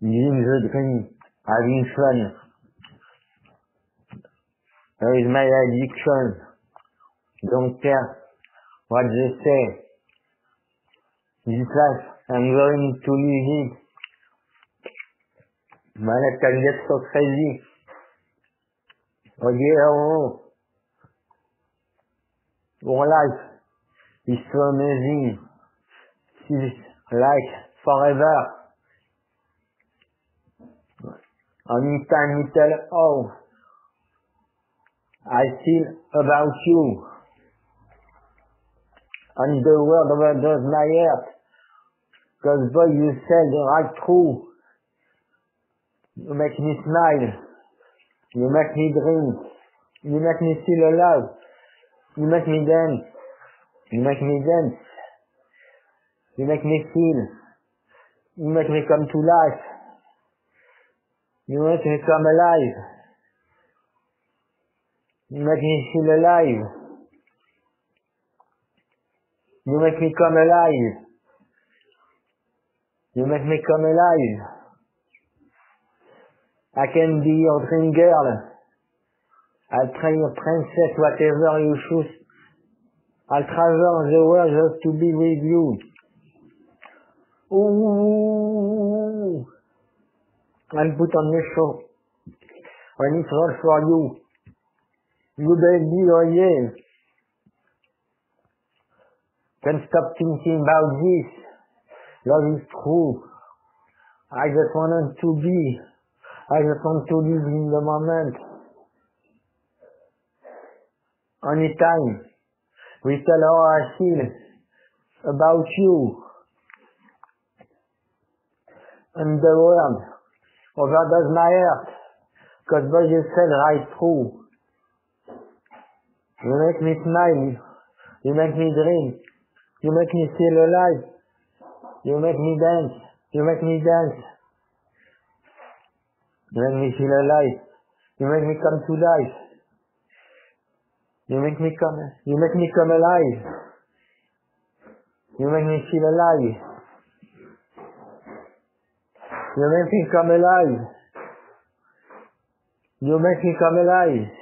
Drink, having fun. There is my addiction. Don't care what they say. This life, I'm going to live it. My life can get so crazy. Oh yeah, oh. Your life is so amazing. It's like forever. Anytime you tell, oh, I feel about you. And the world does my heart. Cause boy, you said right through. You make me smile. You make me dream. You make me feel alive. You make me dance. You make me dance. You make me feel. You make me come to life. You make me come alive, you make me feel alive, you make me come alive, you make me come alive. I can be your dream girl. I'll train your princess, whatever you choose. I'll travel the world just to be with you. Ooh. I'll put on your show. When it's all for you. You baby, oh yeah. Can't stop thinking about this. Love is true. I just wanted to be. I just want to live in the moment. Anytime. We tell how I feel about you. And the world. Over does my heart. Cause what you said right through. You make me smile. You make me dream. You make me feel alive. You make me dance. You make me dance. You make me feel alive. You make me come to life. You make me come, you make me come alive. You make me feel alive. Yo men ki kamelay. Yo men ki kamelay.